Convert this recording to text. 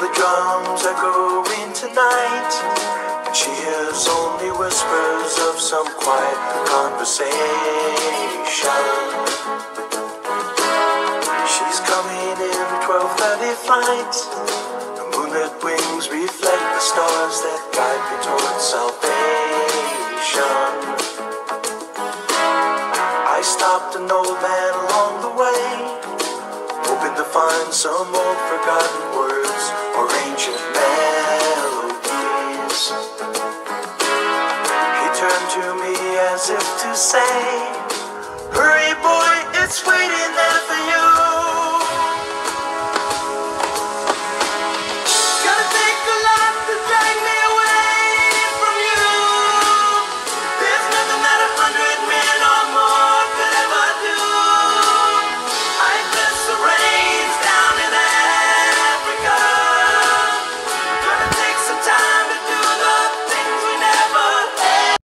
the drums echoing tonight. And she hears only whispers of some quiet conversation. She's coming in 12:30 flight. The moonlit wings reflect the stars that find some old forgotten words or ancient melodies. He turned to me as if to say, Hurry, boy, it's waiting there.